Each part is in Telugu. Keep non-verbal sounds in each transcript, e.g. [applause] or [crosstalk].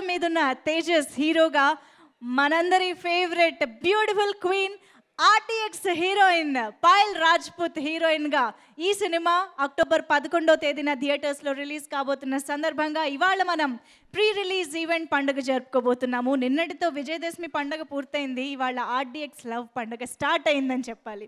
మీదున్న తేజస్ హీరోగా మనందరి favourite beautiful queen RDX heroine Payal Rajput హీరోయిన్గా ఈ సినిమా అక్టోబర్ పదకొండో తేదీన థియేటర్స్లో రిలీజ్ కాబోతున్న సందర్భంగా ఇవాళ మనం ప్రీ రిలీజ్ ఈవెంట్ పండుగ జరుపుకోబోతున్నాము. నిన్నటితో విజయదశమి పండుగ పూర్తయింది. ఇవాళ ఆర్డీఎక్స్ లవ్ పండుగ స్టార్ట్ అయిందని చెప్పాలి.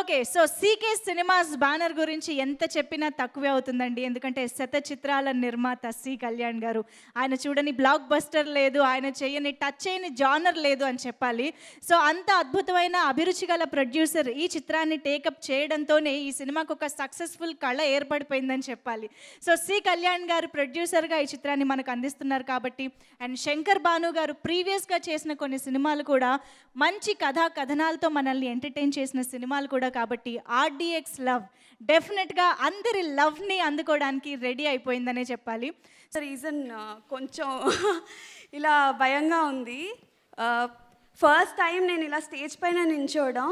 Okay so CK cinemas banner గురించి ఎంత చెప్పినా తక్కువే అవుతుందండి. ఎందుకంటే శత చిత్రాల నిర్మాత సి కళ్యాణ్ గారు. ఆయన చూడని బ్లాక్ బస్టర్ లేదు. ఆయన చేయని టచ్ చేయని జానర్ లేదు అని చెప్పాలి. సో అంత అద్భుతమైన అభిరుచి గల ప్రొడ్యూసర్ ఈ చిత్రాన్ని టేకప్ చేయడంతోనే ఈ సినిమాకు ఒక సక్సెస్ఫుల్ కళ ఏర్పడిపోయిందని చెప్పాలి. సో సి కళ్యాణ్ గారు ప్రొడ్యూసర్గా ఈ చిత్రాన్ని మనకు అందిస్తున్నారు కాబట్టి అండ్ శంకర్ భాను గారు ప్రీవియస్గా చేసిన కొన్ని సినిమాలు కూడా మంచి కథా కథనాలతో మనల్ని ఎంటర్టైన్ చేసిన సినిమాలు కూడా కాబట్టి ఆర్డిఎక్స్ లవ్. డెఫినెట్గా అందరి లవ్ని అందుకోవడానికి రెడీ అయిపోయిందనే చెప్పాలి. రీజన్ కొంచెం [laughs] ఇలా భయంగా ఉంది. ఫస్ట్ టైం నేను ఇలా స్టేజ్ పైన నించోవడం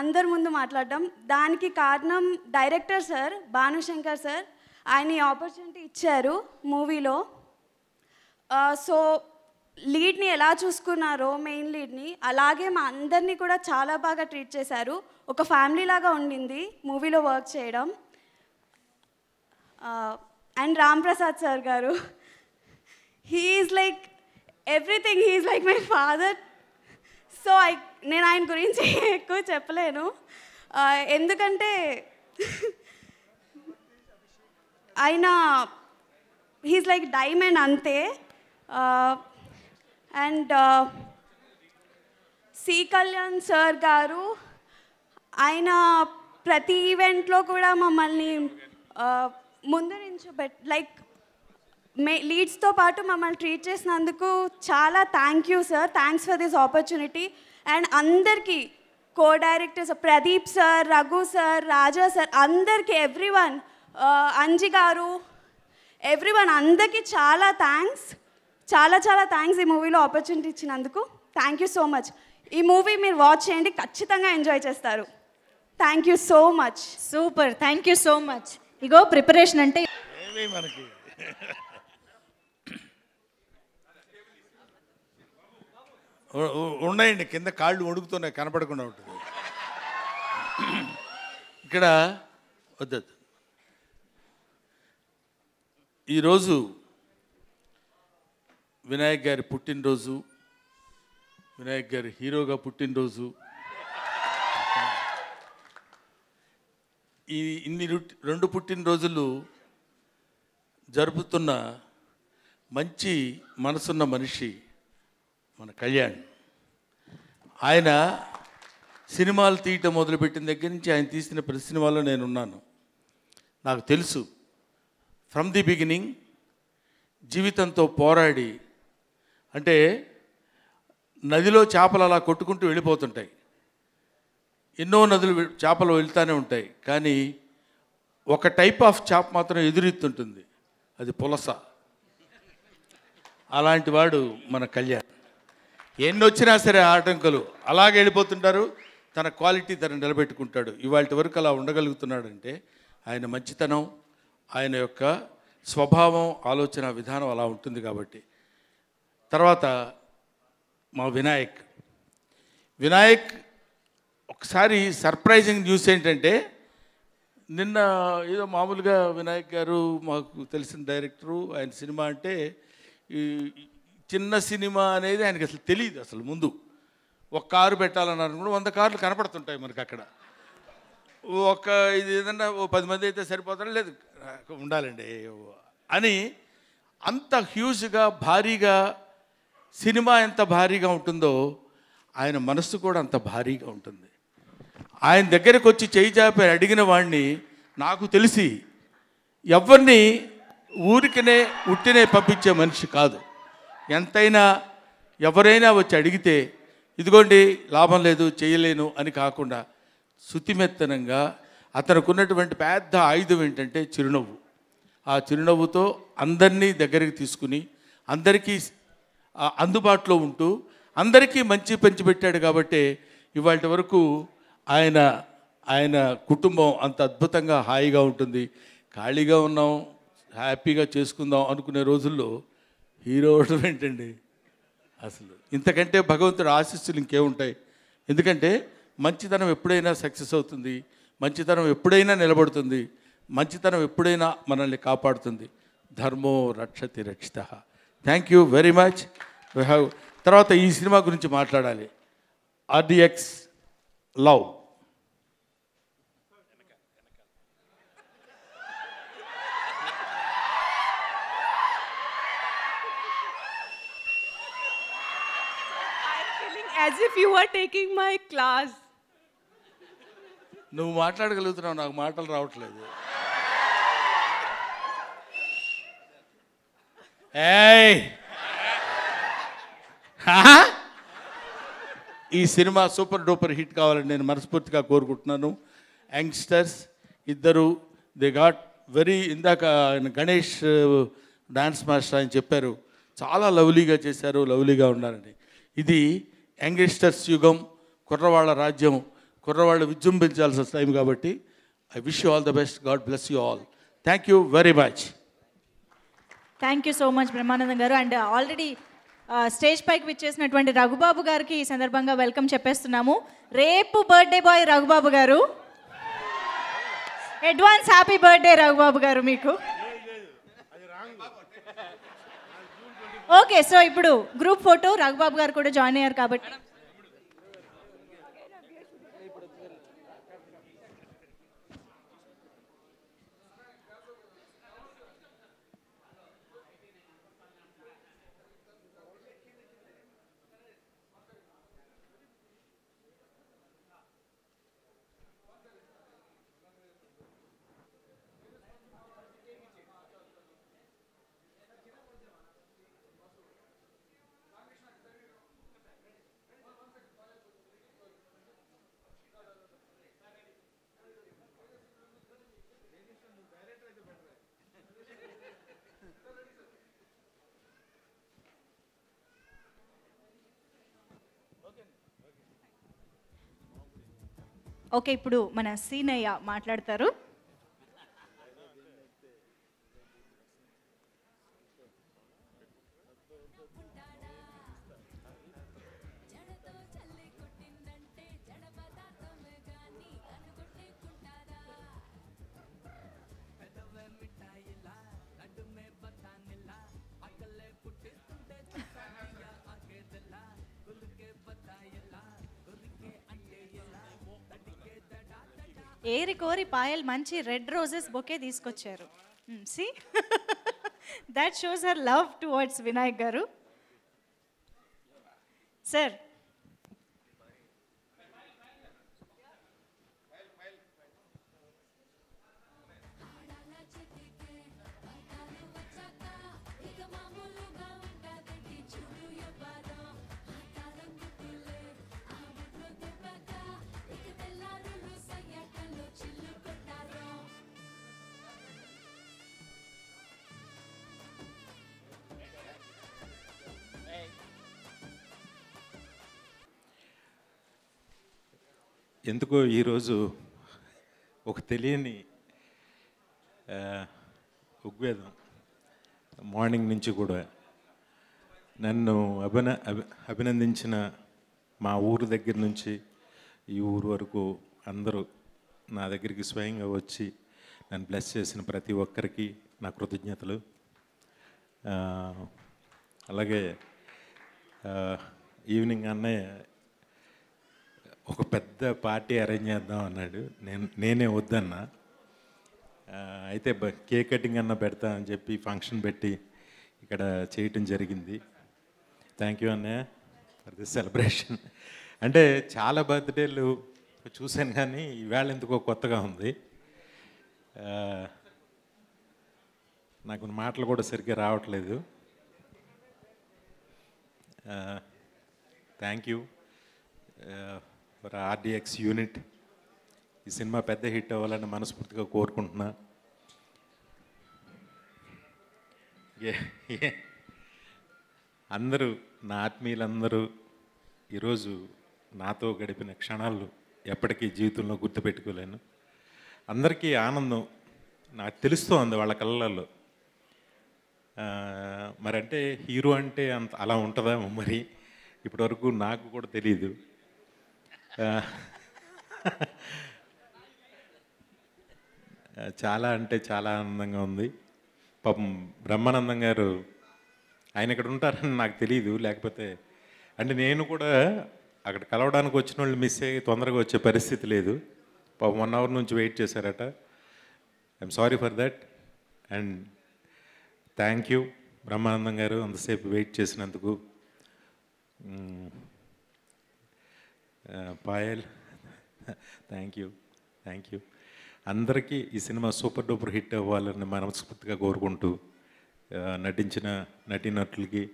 అందరి ముందు మాట్లాడడం. దానికి కారణం డైరెక్టర్ సార్ భానుశంకర్ సార్ ఆయన ఈ ఆపర్చునిటీ ఇచ్చారు మూవీలో సో లీడ్ని ఎలా చూసుకున్నారో మెయిన్ లీడ్ని అలాగే మా అందరినీ కూడా చాలా బాగా ట్రీట్ చేశారు. ఒక ఫ్యామిలీ లాగా ఉండింది మూవీలో వర్క్ చేయడం. అండ్ రామ్ ప్రసాద్ సార్ గారు. He's like everything he's like my father so I నేను ఆయన గురించి ఎక్కువ చెప్పలేను. ఎందుకంటే ఆయన హీస్ లైక్ డైమండ్ అంతే. అండ్ సి కళ్యాణ్ సార్ గారు ఆయన ప్రతి ఈవెంట్లో కూడా మమ్మల్ని ముందు నుంచి బెట్ లైక్ మే లీడ్స్తో పాటు మమ్మల్ని ట్రీట్ చేసినందుకు చాలా thank you sir. Thanks for this opportunity and అందరికీ co directors Pradeep sir Raghu sir Raja sir అందరికీ ఎవ్రీ వన్ అంజి గారు ఎవ్రీ వన్ అందరికీ చాలా థ్యాంక్స్ చాలా చాలా థ్యాంక్స్ ఈ మూవీలో ఆపర్చునిటీ ఇచ్చినందుకు. థ్యాంక్ యూ సో మచ్ ఈ మూవీ మీరు వాచ్ చేయండి ఖచ్చితంగా ఎంజాయ్ చేస్తారు. Thank you so much super thank you so much ego preparation అంటే ఏమీ మనకి? ఉన్నాయండి. కింద కాళ్ళు వణుకుతున్నాయి కనపడకుండా ఉంటుంది. ఇక్కడ వద్దద్దు ఈరోజు వినాయక్ గారి పుట్టినరోజు వినాయక్ గారి హీరోగా పుట్టినరోజు. ఈ ఇన్ని రెండు పుట్టినరోజులు జరుపుతున్న మంచి మనసున్న మనిషి మన కళ్యాణ్. ఆయన సినిమాలు తీయటం మొదలుపెట్టిన దగ్గర నుంచి ఆయన తీసిన ప్రతి సినిమాలో నేను ఉన్నాను నాకు తెలుసు. ఫ్రమ్ ది బిగినింగ్ జీవితంతో పోరాడి అంటే నదిలో చేపలు అలా కొట్టుకుంటూ వెళ్ళిపోతుంటాయి. ఎన్నో నదులు చేపలు వెళ్తూనే ఉంటాయి. కానీ ఒక టైప్ ఆఫ్ చేప మాత్రం ఎదురెత్తుంటుంది. అది పులస. అలాంటి వాడు మన కళ్యాణ్. ఎన్ని వచ్చినా సరే ఆటంకులు అలాగే వెళ్ళిపోతుంటారు. తన క్వాలిటీ తను నిలబెట్టుకుంటాడు. ఇవాళ వరకు అలా ఉండగలుగుతున్నాడంటే ఆయన మంచితనం ఆయన యొక్క స్వభావం ఆలోచన విధానం అలా ఉంటుంది కాబట్టి. తర్వాత మా వినాయక్. వినాయక్ ఒకసారి సర్ప్రైజింగ్ న్యూస్ ఏంటంటే నిన్న ఏదో మామూలుగా వినాయక్ గారు మాకు తెలిసిన డైరెక్టరు ఆయన సినిమా అంటే చిన్న సినిమా అనేది ఆయనకి అసలు తెలియదు అసలు ముందు. ఒక కారు పెట్టాలన్నారు కూడా వంద కార్లు కనపడుతుంటాయి మనకి అక్కడ. ఒక ఇది ఏదన్నా ఓ పది మంది అయితే సరిపోతారా? లేదు ఉండాలండి. అని అంత హ్యూజ్గా భారీగా సినిమా ఎంత భారీగా ఉంటుందో ఆయన మనస్సు కూడా అంత భారీగా ఉంటుంది. ఆయన దగ్గరకు వచ్చి చేయి చాపి అడిగిన వాడిని నాకు తెలిసి ఎవరిని ఊరికనే ఉట్టినే పంపించే మనిషి కాదు. ఎంతైనా ఎవరైనా వచ్చి అడిగితే ఇదిగోండి లాభం లేదు చేయలేను అని కాకుండా శుతిమెత్తనంగా అతనికి ఉన్నటువంటి పెద్ద ఆయుధం ఏంటంటే చిరునవ్వు. ఆ చిరునవ్వుతో అందరినీ దగ్గరికి తీసుకుని అందరికీ అందుబాటులో ఉంటూ అందరికీ మంచి పంచిపెట్టాడు కాబట్టి ఇవాళ వరకు ఆయన ఆయన కుటుంబం అంత అద్భుతంగా హాయిగా ఉంటుంది. ఖాళీగా ఉన్నాం హ్యాపీగా చేసుకుందాం అనుకునే రోజుల్లో హీరో అవడం ఏంటండి? అసలు ఇంతకంటే భగవంతుడు ఆశీస్సులు ఇంకేముంటాయి? ఎందుకంటే మంచితనం ఎప్పుడైనా సక్సెస్ అవుతుంది మంచితనం ఎప్పుడైనా నిలబడుతుంది మంచితనం ఎప్పుడైనా మనల్ని కాపాడుతుంది. ధర్మో రక్షతి రక్షిత. Thank you very much we have తర్వాత ఈ సినిమా గురించి మాట్లాడాలి. RDX love as if you are taking my class. నువ్వు మాట్లాడగలుగుతున్నావు నాకు మాటలు రావట్లేదు. ఏయ్! ఈ సినిమా సూపర్ డూపర్ హిట్ కావాలని నేను మనస్ఫూర్తిగా కోరుకుంటున్నాను. యంగ్స్టర్స్ ఇద్దరు దే గాట్ వెరీ ఇందాక గణేష్ డాన్స్ మాస్టర్ ఆయన చెప్పారు. చాలా లవ్లీగా చేశారు లవ్లీగా ఉన్నారని ఇది యంగ్స్టర్స్ యుగం కుర్రవాళ్ళ రాజ్యం కుర్రవాళ్ళు విజృంభించాల్సిన టైం కాబట్టి I wish you all the best. God bless you all. Thank you very much thank you so much Brahmanandam గారు. అండ్ ఆల్రెడీ స్టేజ్ పైకి విచ్చేసినటువంటి రఘుబాబు గారికి ఈ సందర్భంగా వెల్కమ్ చెప్పేస్తున్నాము. రేపు బర్త్డే బాయ్ రఘుబాబు గారు. అడ్వాన్స్ హ్యాపీ బర్త్డే రఘుబాబు గారు మీకు. ఓకే సో ఇప్పుడు గ్రూప్ ఫోటో రఘుబాబు గారు కూడా జాయిన్ అయ్యారు కాబట్టి. ఓకే ఇప్పుడు మన సీనయ్య మాట్లాడతారు. ఏరి కోరి పాయల్ మంచి రెడ్ రోజెస్ బొకే తీసుకొచ్చారు. See that shows her love towards Vinayak గారు సార్ ఎందుకో ఈరోజు ఒక తెలియని ఉగ్వేదం మార్నింగ్ నుంచి కూడా నన్ను అభిన అభి అభినందించిన మా ఊరు దగ్గర నుంచి ఈ ఊరు వరకు అందరూ నా దగ్గరికి స్వయంగా వచ్చి నన్ను బ్లెస్ చేసిన ప్రతి ఒక్కరికి నా కృతజ్ఞతలు. అలాగే ఈవినింగ్ అన్నయ్య ఒక పెద్ద పార్టీ అరేంజ్ చేద్దాం అన్నాడు. నేను నేనే వద్దన్నా. అయితే కేక్ కటింగ్ అన్న పెడతా అని చెప్పి ఫంక్షన్ పెట్టి ఇక్కడ చేయటం జరిగింది. థ్యాంక్ యూ అన్నయ్య ఫర్ దిస్ సెలబ్రేషన్. అంటే చాలా బర్త్డేలు చూశాను కానీ ఈవేళ ఎందుకో కొత్తగా ఉంది. నాకు మాటలు కూడా సరిగ్గా రావట్లేదు. Thank you. For RDX unit ఈ సినిమా పెద్ద హిట్ అవ్వాలని మనస్ఫూర్తిగా కోరుకుంటున్నా. ఏ- అందరూ నా ఆత్మీయులందరూ ఈరోజు నాతో గడిపిన క్షణాలు ఎప్పటికీ జీవితంలో గుర్తుపెట్టుకోలేను. అందరికీ ఆనందం నాకు తెలుస్తోంది వాళ్ళ కళ్ళల్లో. మరంటే మరి అంటే హీరో అంటే అంత అలా ఉంటుందా మరి. ఇప్పటివరకు నాకు కూడా తెలియదు చాలా అంటే చాలా ఆనందంగా ఉంది. పాపం బ్రహ్మానందం గారు ఆయన ఇక్కడ ఉంటారని నాకు తెలియదు లేకపోతే అంటే నేను కూడా అక్కడ కలవడానికి వచ్చిన వాళ్ళు మిస్ అయ్యి తొందరగా వచ్చే పరిస్థితి లేదు. పాపం వన్ అవర్ నుంచి వెయిట్ చేశారట. I'm sorry for that and thank you Brahmanandam గారు అంతసేపు వెయిట్ చేసినందుకు. Payal thank you thank you అందరికీ ఈ సినిమా సూపర్ డూపర్ హిట్ అవ్వాలని మనస్ఫూర్తిగా కోరుకుంటూ uh, నటించిన నటీనటులకి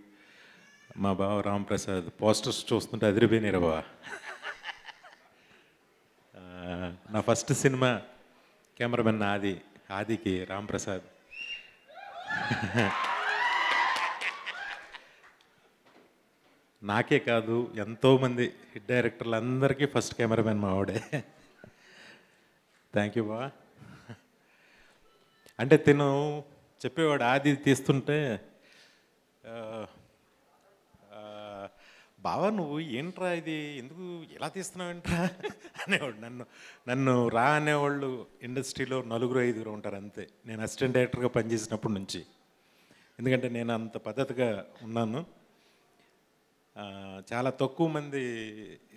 మా బావ రాంప్రసాద్ పోస్టర్స్ చూస్తుంటే అదిరిపోయినారు బావ. Uh, నా ఫస్ట్ సినిమా కెమెరామెన్ ఆది ఆదికి రాంప్రసాద్. [laughs] నాకే కాదు ఎంతోమంది హిట్ డైరెక్టర్లు అందరికీ ఫస్ట్ కెమెరామెన్ మా ఆవిడే. థ్యాంక్ యూ బా అంటే తిను చెప్పేవాడు ఆది తీస్తుంటే బావా నువ్వు ఏంట్రా ఇది? ఎందుకు ఎలా తీస్తున్నావు ఏంట్రా అనేవాడు నన్ను నన్ను రా అనేవాళ్ళు ఇండస్ట్రీలో నలుగురు ఐదుగురు ఉంటారు అంతే. నేను అసిస్టెంట్ డైరెక్టర్గా పనిచేసినప్పటి నుంచి. ఎందుకంటే నేను అంత పద్ధతిగా ఉన్నాను. చాలా తక్కువ మంది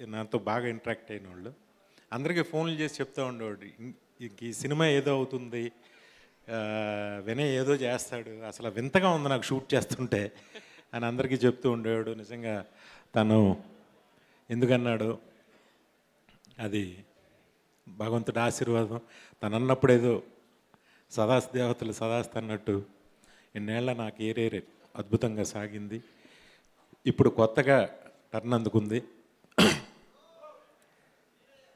నాతో బాగా ఇంటరాక్ట్ అయిన వాళ్ళు అందరికీ ఫోన్లు చేసి చెప్తూ ఉండేవాడు ఇంక ఈ సినిమా ఏదో అవుతుంది వినయ్ ఏదో చేస్తాడు అసలు వింతగా ఉంది నాకు షూట్ చేస్తుంటే అని అందరికీ చెప్తూ ఉండేవాడు. నిజంగా తను ఎందుకన్నాడు అది భగవంతుడి ఆశీర్వాదం. తను అన్నప్పుడు ఏదో సదాస్ దేవతలు సదాస్తన్నట్టు అన్నట్టు నాకు నా కెరీర్ అద్భుతంగా సాగింది ఇప్పుడు కొత్తగా టర్న్ అందుకుంది.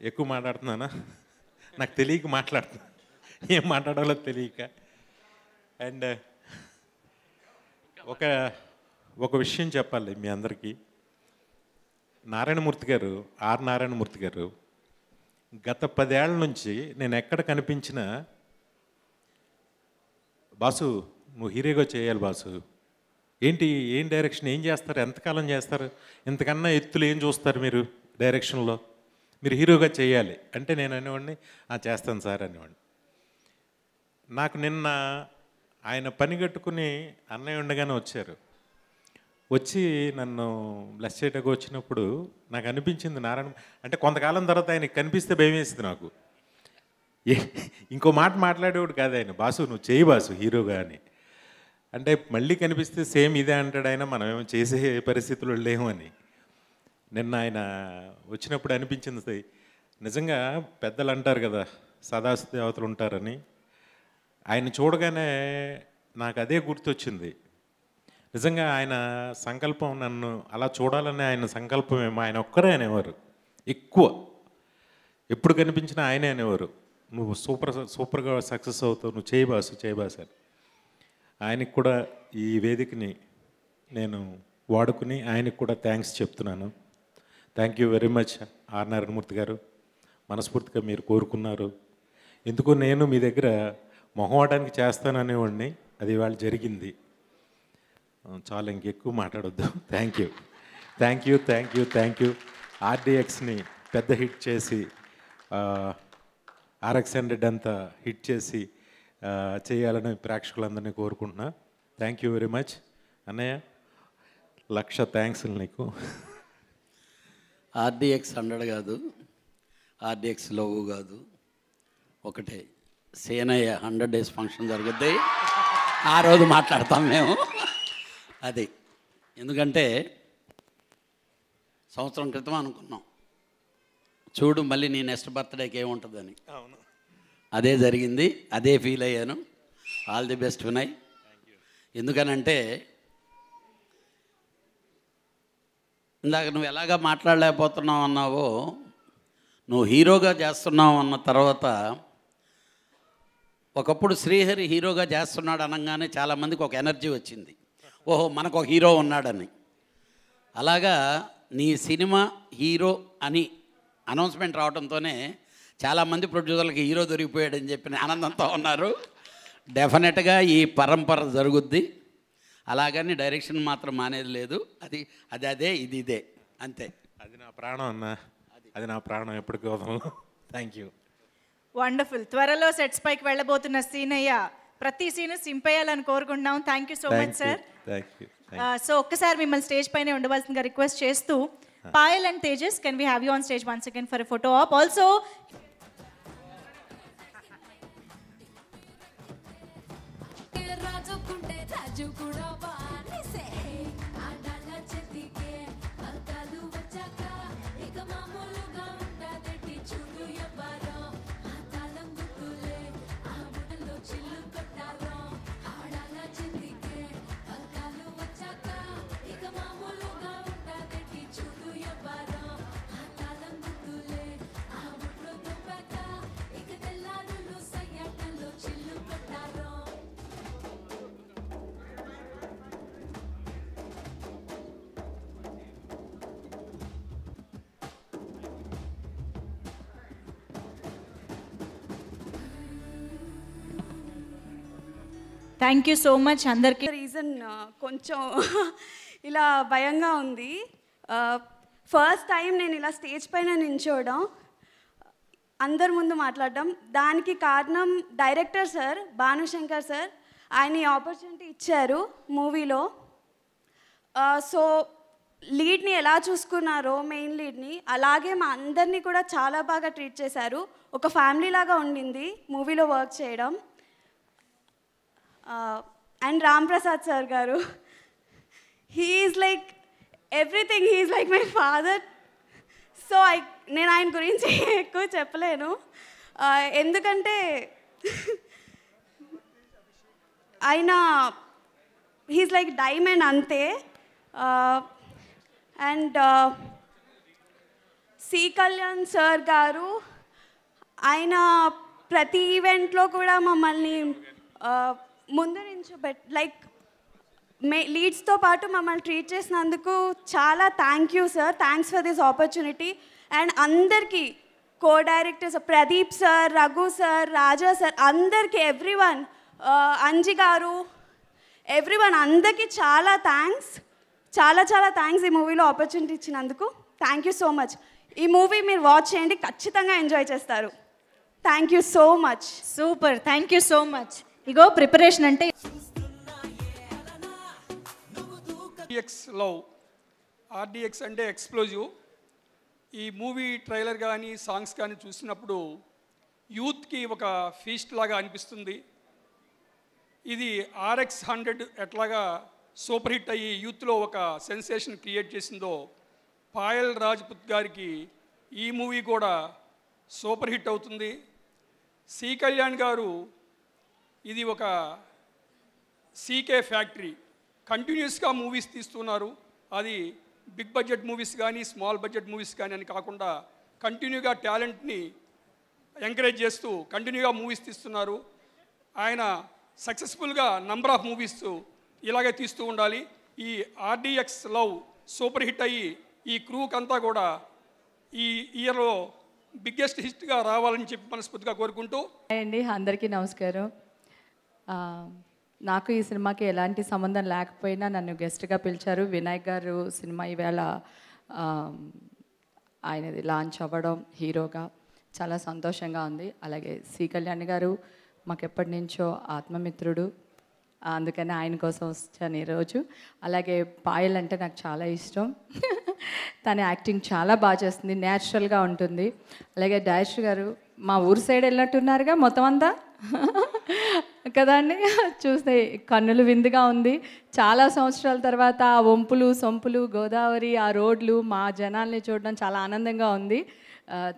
ఎక్కువ మాట్లాడుతున్నానా? నాకు తెలియక మాట్లాడుతున్నా. ఏం మాట్లాడాలో తెలియక. అండ్ ఒక ఒక విషయం చెప్పాలి మీ అందరికీ. నారాయణమూర్తి గారు ఆర్ నారాయణమూర్తి గారు గత పదేళ్ళ నుంచి నేను ఎక్కడ కనిపించినా బాసు నువ్వు హీరోగా చేయాలి బాసు. ఏంటి ఏం డైరెక్షన్ ఏం చేస్తారు ఎంతకాలం చేస్తారు ఇంతకన్నా ఎత్తులు ఏం చూస్తారు మీరు డైరెక్షన్లో మీరు హీరోగా చేయాలి. అంటే నేను అనేవాడిని "ఆ, చేస్తాను సార్ అనేవాడిని. నాకు నిన్న ఆయన పని కట్టుకుని అన్నయ్య ఉండగానే వచ్చారు. వచ్చి నన్ను బ్లెస్ చేయటకు వచ్చినప్పుడు నాకు అనిపించింది నారాయణ అంటే కొంతకాలం తర్వాత ఆయనకి కనిపిస్తే భయం వేసింది నాకు. ఏ- ఇంకో మాట మాట్లాడేవాడు కాదు ఆయన బాసు నువ్వు చేయి బాసు హీరోగా అని. అంటే మళ్ళీ కనిపిస్తే సేమ్ ఇదే అంటాడు ఆయన మనం ఏమో చేసే పరిస్థితులు లేము అని. నిన్న ఆయన వచ్చినప్పుడు అనిపించింది నిజంగా పెద్దలు అంటారు కదా సదాశ దేవతలు ఉంటారని. ఆయన చూడగానే నాకు అదే గుర్తొచ్చింది. నిజంగా ఆయన సంకల్పం నన్ను అలా చూడాలనే ఆయన సంకల్పం ఏమో ఆయన ఒక్కరే అనేవారు. ఎక్కువ. ఎప్పుడు కనిపించినా ఆయనే అనేవారు. నువ్వు సూపర్ సూపర్గా సక్సెస్ అవుతావు నువ్వు చేయబాసు చేయబాసు అని. ఆయనకి కూడా ఈ వేదికని నేను వాడుకుని ఆయనకి కూడా థ్యాంక్స్ చెప్తున్నాను. Thank you very much R Narayanamurthy గారు. మనస్ఫూర్తిగా మీరు కోరుకున్నారు. ఎందుకో నేను మీ దగ్గర మొహమాటానికి చేస్తాననేవాడిని. అది ఇవాళ జరిగింది. చాలా ఇంకెక్కువ మాట్లాడొద్దు. Thank you thank you thank you thank you ఆర్డిఎక్స్ని పెద్ద హిట్ చేసి ఆర్ఎక్స్ హండ్రెడ్ అంతా హిట్ చేసి చేయాలని ప్రేక్షకులందరినీ కోరుకుంటున్నా. థ్యాంక్ యూ వెరీ మచ్ అన్నయ్య లక్ష థ్యాంక్స్ నీకు. ఆర్డిఎక్స్ హండ్రెడ్ కాదు ఆర్డిఎక్స్ లోగో కాదు ఒకటే. సేనయ్య హండ్రెడ్ డేస్ ఫంక్షన్ జరుగుద్ది. ఆ రోజు మాట్లాడతాం మేము. అది. ఎందుకంటే సంవత్సరం క్రితం అనుకున్నాం. చూడు మళ్ళీ నీ నెక్స్ట్ బర్త్డేకి ఏముంటుందని. అదే జరిగింది అదే ఫీల్ అయ్యాను. ఆల్ ది బెస్ట్ వినయ్ ఎందుకనంటే ఇందాక నువ్వు ఎలాగా మాట్లాడలేకపోతున్నావు అన్నావో నువ్వు హీరోగా చేస్తున్నావు అన్న తర్వాత ఒకప్పుడు శ్రీహరి హీరోగా చేస్తున్నాడు అనగానే చాలామందికి ఒక ఎనర్జీ వచ్చింది. ఓహో మనకు ఒక హీరో ఉన్నాడని. అలాగా నీ సినిమా హీరో అని అనౌన్స్మెంట్ రావడంతోనే చాలామంది ప్రొడ్యూసర్లకి హీరో దొరికిపోయాడని చెప్పిన ఆనందంతో ఉన్నారు. డెఫినెట్గా ఈ పరంపర జరుగుద్ది. అలాగని డైరెక్షన్ మాత్రం మానేది లేదు. అది అది అదే ఇది ఇదే. అంతే. అది నా ప్రాణం అన్న. అది. నా ప్రాణం ఎప్పటికీ వదలను. థ్యాంక్ యూ వండర్ఫుల్ త్వరలో సెట్స్ పైకి వెళ్ళబోతున్న సీనయ్య ప్రతి సీన్ సింపేయాలని కోరుకుంటున్నాం. Thank you so much sir so ఒక్కసారి మిమ్మల్ని స్టేజ్ పైనే ఉండవలసిందిగా రిక్వెస్ట్ చేస్తూ Payal and Tejas can we have you on stage one second for photo op also Raju కూడా థ్యాంక్ యూ సో మచ్ అందరికీ రీజన్ uh, కొంచెం [laughs] ఇలా భయంగా ఉంది. Uh, ఫస్ట్ టైం నేను ఇలా స్టేజ్ పైన నించోవడం అందరి ముందు మాట్లాడడం. దానికి కారణం డైరెక్టర్ సార్ భానుశంకర్ సార్ ఆయన ఈ ఆపర్చునిటీ ఇచ్చారు మూవీలో సో లీడ్ని ఎలా చూసుకున్నారో మెయిన్ లీడ్ని అలాగే మా అందరినీ కూడా చాలా బాగా ట్రీట్ చేశారు. ఒక ఫ్యామిలీ లాగా ఉండింది మూవీలో వర్క్ చేయడం. అండ్ రామ్ ప్రసాద్ సార్ గారు he's like everything he's like my father so I నేను ఆయన గురించి ఎక్కువ చెప్పలేను. Uh, ఎందుకంటే ఆయన హీస్ లైక్ డైమండ్ అంతే. అండ్ సి కళ్యాణ్ సార్ గారు ఆయన ప్రతి ఈవెంట్లో కూడా మమ్మల్ని uh, ముందు నుంచి బెట్ లైక్ మే లీడ్స్తో పాటు మమ్మల్ని ట్రీట్ చేసినందుకు చాలా thank you sir thanks for this opportunity and అందరికీ co directors Pradeep sir Raghu sir Raja sir అందరికీ ఎవ్రీ వన్ uh, అంజి గారు ఎవ్రీ వన్ అందరికీ చాలా థ్యాంక్స్ చాలా చాలా థ్యాంక్స్ ఈ మూవీలో ఆపర్చునిటీ ఇచ్చినందుకు. థ్యాంక్ యూ సో మచ్ ఈ మూవీ మీరు వాచ్ చేయండి ఖచ్చితంగా ఎంజాయ్ చేస్తారు. Thank you so much super thank you so much ego preparation అంటే ఆర్డిఎక్స్ లవ్ ఆర్డిఎక్స్ అంటే ఎక్స్ప్లోజివ్ ఈ మూవీ ట్రైలర్ కానీ సాంగ్స్ కానీ చూసినప్పుడు యూత్కి ఒక ఫీస్ట్ లాగా అనిపిస్తుంది. ఇది ఆర్ఎక్స్ హండ్రెడ్ ఎట్లాగా సూపర్ హిట్ అయ్యి యూత్లో ఒక సెన్సేషన్ క్రియేట్ చేసిందో పాయల్ రాజ్పుత్ గారికి ఈ మూవీ కూడా సూపర్ హిట్ అవుతుంది. సి కళ్యాణ్ గారు ఇది ఒక సీకే ఫ్యాక్టరీ. కంటిన్యూస్గా మూవీస్ తీస్తున్నారు. అది బిగ్ బడ్జెట్ మూవీస్ కానీ స్మాల్ బడ్జెట్ మూవీస్ కానీ అని కాకుండా కంటిన్యూగా టాలెంట్ని ఎంకరేజ్ చేస్తూ కంటిన్యూగా మూవీస్ తీస్తున్నారు. ఆయన సక్సెస్ఫుల్గా నంబర్ ఆఫ్ మూవీస్ ఇలాగే తీస్తూ ఉండాలి. ఈ ఆర్డిఎక్స్ లవ్ సూపర్ హిట్ అయ్యి ఈ క్రూకంతా కూడా ఈ ఇయర్లో బిగ్గెస్ట్ హిట్గా రావాలని చెప్పి మనస్ఫూర్తిగా కోరుకుంటూ అండి అందరికీ నమస్కారం. నాకు ఈ సినిమాకి ఎలాంటి సంబంధం లేకపోయినా నన్ను గెస్ట్గా పిలిచారు. వినాయక్ గారు సినిమా ఈవేళ ఆయనది లాంచ్ అవ్వడం హీరోగా చాలా సంతోషంగా ఉంది. అలాగే సి కళ్యాణ్ గారు మాకు ఎప్పటి నుంచో ఆత్మమిత్రుడు. అందుకని ఆయన కోసం వచ్చాను ఈరోజు అలాగే పాయల్ అంటే నాకు చాలా ఇష్టం. [laughs] తన యాక్టింగ్ చాలా బాగా చేస్తుంది. న్యాచురల్గా ఉంటుంది. అలాగే డైరెక్టర్ గారు మా ఊరు సైడ్ వెళ్ళినట్టున్నారుగా మొత్తం అంతా. కదా అండి [laughs] చూస్తే కన్నులు విందుగా ఉంది. చాలా సంవత్సరాల తర్వాత ఆ వంపులు సొంపులు గోదావరి ఆ రోడ్లు మా జనాల్ని చూడడం చాలా ఆనందంగా ఉంది.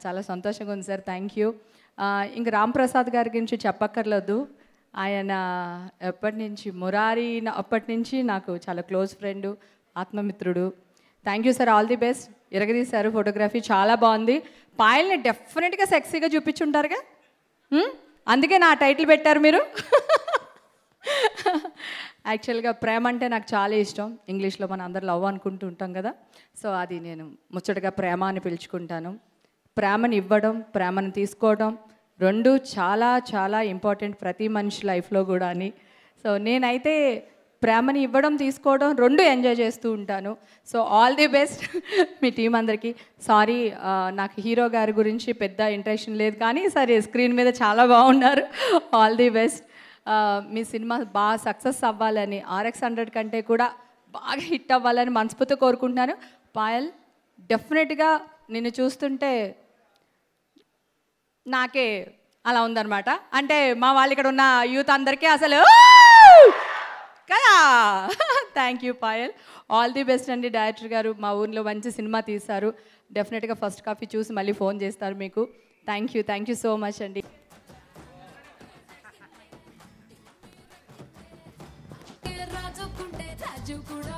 చాలా సంతోషంగా ఉంది సార్. Thank you. ఇంక రాంప్రసాద్ గారి గురించి చెప్పక్కర్లేదు ఆయన ఎప్పటి నుంచి మురారి అప్పటి నుంచి నాకు చాలా close friend ఆత్మమిత్రుడు. Thank you sir. All the best. ఇరగదీశారు. Photography చాలా బాగుంది. పాయల్ని డెఫినెట్గా సెక్సీగా చూపించుంటారుగా? అందుకే నా టైటిల్ పెట్టారు మీరు. యాక్చువల్గా ప్రేమ అంటే నాకు చాలా ఇష్టం. ఇంగ్లీష్లో మన అందరు లవ్ అనుకుంటూ ఉంటాం కదా. సో అది నేను ముచ్చటగా ప్రేమ అని పిలుచుకుంటాను. ప్రేమను ఇవ్వడం ప్రేమను తీసుకోవడం రెండు చాలా చాలా ఇంపార్టెంట్ ప్రతి మనిషి లైఫ్లో కూడా అని సో నేనైతే ప్రేమని ఇవ్వడం తీసుకోవడం రెండు ఎంజాయ్ చేస్తూ ఉంటాను. సో ఆల్ ది బెస్ట్ మీ టీం అందరికీ. సారీ నాకు హీరో గారి గురించి పెద్ద ఇంట్రెక్షన్ లేదు కానీ సరే స్క్రీన్ మీద చాలా బాగున్నారు. All the best. Me cinema బాగా సక్సెస్ అవ్వాలని ఆర్ఎక్స్ హండ్రెడ్ కంటే కూడా బాగా హిట్ అవ్వాలని మనస్ఫూర్తి కోరుకుంటున్నాను. పాయల్ డెఫినెట్గా నిన్ను చూస్తుంటే నాకే అలా ఉందన్నమాట. అంటే మా వాళ్ళు ఇక్కడ ఉన్న యూత్ అందరికీ అసలు కదా? Thank you Payal all the best అండి డైరెక్టర్ గారు. మా ఊర్లో మంచి సినిమా తీశారు. డెఫినెట్గా ఫస్ట్ కాపీ చూసి మళ్ళీ ఫోన్ చేస్తారు మీకు. Thank you thank you so much అండి. రాజుకుంటే రాజు కూడా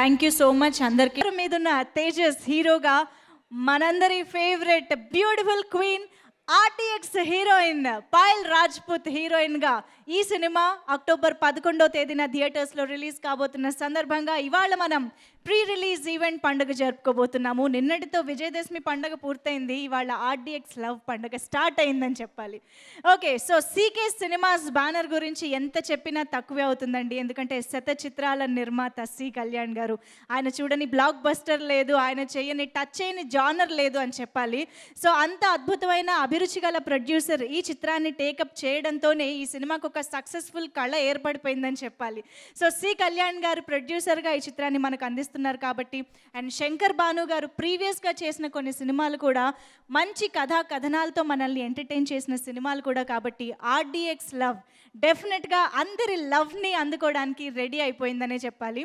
థ్యాంక్ యూ సో మచ్ అందరికీ మీద ఉన్న తేజస్ హీరోగా మనందరి favourite beautiful queen RDX heroine Payal Rajput హీరోయిన్గా ఈ సినిమా అక్టోబర్ పదకొండో తేదీన థియేటర్స్లో రిలీజ్ కాబోతున్న సందర్భంగా ఇవాళ మనం ప్రీ రిలీజ్ ఈవెంట్ పండుగ జరుపుకోబోతున్నాము. నిన్నటితో విజయదశమి పండుగ పూర్తయింది. ఇవాళ ఆర్డిఎక్స్ లవ్ పండుగ స్టార్ట్ అయిందని చెప్పాలి. Okay so CK cinemas banner గురించి ఎంత చెప్పినా తక్కువే అవుతుందండి. ఎందుకంటే శత చిత్రాల నిర్మాత సి కళ్యాణ్ గారు. ఆయన చూడని బ్లాక్ బస్టర్ లేదు ఆయన చేయని టచ్ చేయని జానర్ లేదు అని చెప్పాలి. సో అంత అద్భుతమైన అభిరుచి గల ప్రొడ్యూసర్ ఈ చిత్రాన్ని టేకప్ చేయడంతోనే ఈ సినిమాకు ఒక సక్సెస్ఫుల్ కళ ఏర్పడిపోయిందని చెప్పాలి. సో సి కళ్యాణ్ గారు ప్రొడ్యూసర్గా ఈ చిత్రాన్ని మనకు అందిస్తున్నారు కాబట్టి. అండ్ శంకర్ భాను గారు ప్రీవియస్గా చేసిన కొన్ని సినిమాలు కూడా మంచి కథా కథనాలతో మనల్ని ఎంటర్టైన్ చేసిన సినిమాలు కూడా కాబట్టి ఆర్డిఎక్స్ లవ్. డెఫినెట్గా అందరి లవ్ని అందుకోవడానికి రెడీ అయిపోయిందనే చెప్పాలి.